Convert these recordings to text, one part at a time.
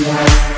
Yeah.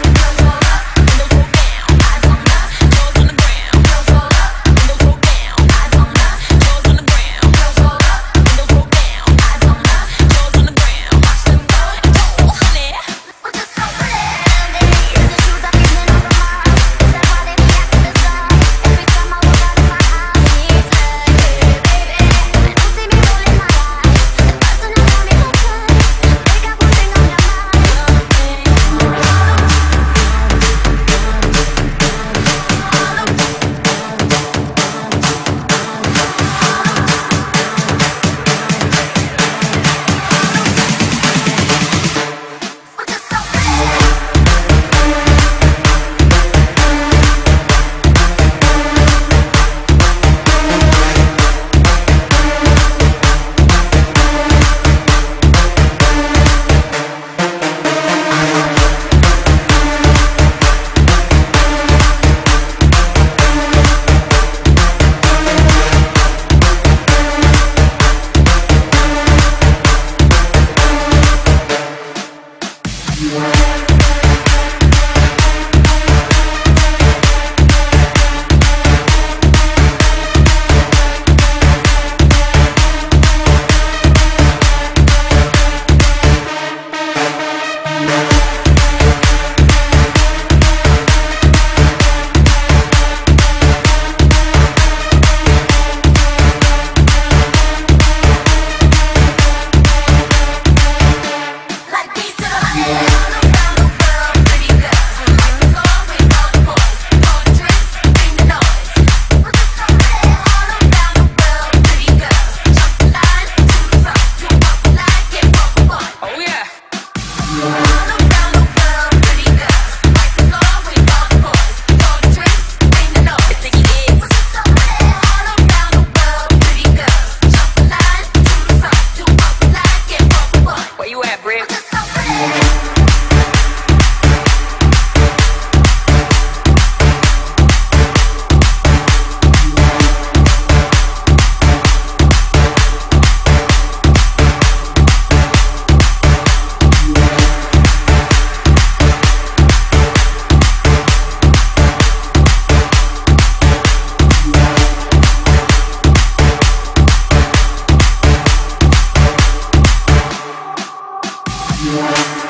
you at, Brick? Yeah.